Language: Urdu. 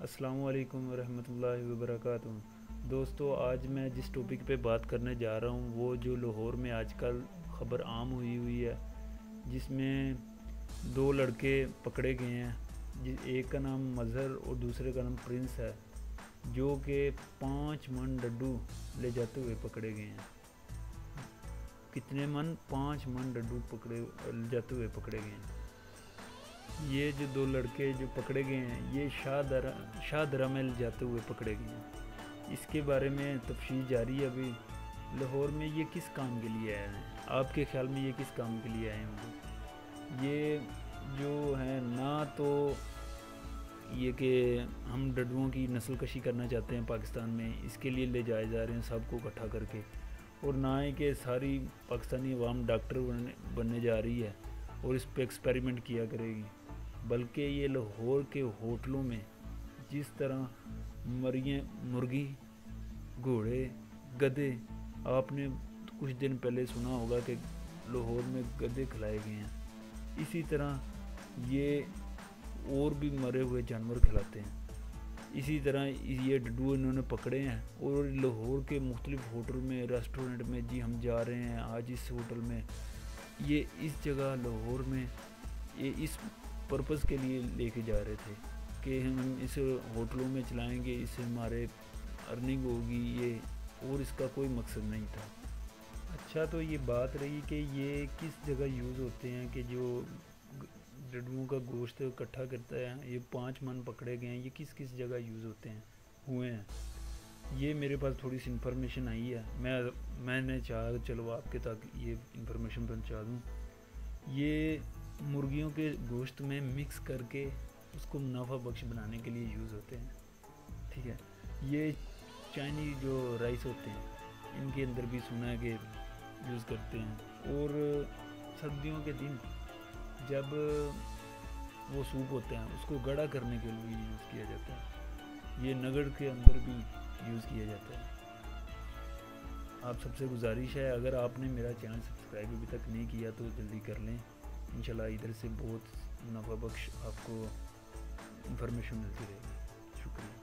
السلام علیکم ورحمۃ اللہ وبرکاتہ۔ دوستو، آج میں جس ٹاپک پہ بات کرنے جا رہا ہوں، وہ جو لاہور میں آج کل خبر عام ہوئی ہوئی ہے، جس میں دو لڑکے پکڑے گئے ہیں ایک کا نام مظہر اور دوسرے کا نام پرنس ہے، جو کہ پانچ من ڈڈو لے جاتے ہوئے پکڑے گئے ہیں۔ کتنے من؟ پانچ من ڈڈو پکڑے جاتے ہوئے پکڑے گئے ہیں۔ یہ جو دو لڑکے جو پکڑے گئے ہیں، یہ شاہ درہ شاہ درہ میں جاتے ہوئے پکڑے گئے ہیں۔ اس کے بارے میں تفصیل جاری ہے ابھی۔ لاہور میں یہ کس کام کے لیے آئے ہیں؟ آپ کے خیال میں یہ کس کام کے لیے آئے ہوں؟ گے یہ جو ہے نہ تو یہ کہ ہم ڈڈوؤں کی نسل کشی کرنا چاہتے ہیں پاکستان میں، اس کے لیے لے جائے جا رہے ہیں سب کو اکٹھا کر کے۔ اور نہ ہی کہ ساری پاکستانی عوام ڈاکٹر بننے جا رہی ہے اور اس پہ ایکسپیریمنٹ کیا کرے گی۔ بلکہ یہ لاہور کے ہوٹلوں میں جس طرح مریے مرغی، گھوڑے، گدے، آپ نے کچھ دن پہلے سنا ہوگا کہ لاہور میں گدے کھلائے گئے ہیں۔ اسی طرح یہ اور بھی مرے ہوئے جانور کھلاتے ہیں۔ اسی طرح یہ ڈڈو انہوں نے پکڑے ہیں اور لاہور کے مختلف ہوٹل میں، ریسٹورنٹ میں جی ہم جا رہے ہیں آج اس ہوٹل میں۔ یہ اس جگہ لاہور میں، یہ اس پرپز کے لیے لے کے جا رہے تھے کہ ہم اس ہوٹلوں میں چلائیں گے، اس سے ہمارے ارننگ ہوگی، یہ اور اس کا کوئی مقصد نہیں تھا۔ اچھا تو یہ بات رہی کہ یہ کس جگہ یوز ہوتے ہیں کہ جو ڈڈوؤں کا گوشت اکٹھا کرتا ہے، یہ پانچ من پکڑے گئے ہیں، یہ کس کس جگہ یوز ہوتے ہیں؟ ہوئے ہیں۔ یہ میرے پاس تھوڑی سی انفارمیشن آئی ہے۔ میں میں نے چاہا چلو آپ کے تک یہ انفارمیشن پہنچا دوں۔ یہ مرغیوں کے گوشت میں مکس کر کے اس کو منافع بخش بنانے کے لیے یوز ہوتے ہیں۔ ٹھیک ہے؟ یہ چائنی جو رائس ہوتے ہیں، ان کے اندر بھی سنا ہے کہ یوز کرتے ہیں۔ اور سردیوں کے دن جب وہ سوپ ہوتے ہیں، اس کو گڑا کرنے کے لیے یوز کیا جاتا ہے۔ یہ نگڑ کے اندر بھی یوز کیا جاتا ہے۔ آپ سب سے گزارش ہے، اگر آپ نے میرا چینل سبسکرائب ابھی تک نہیں کیا تو جلدی کر لیں۔ انشاءاللہ ادھر سے بہت منافع بخش آپ کو انفارمیشن ملتی رہے گی۔ شکریہ۔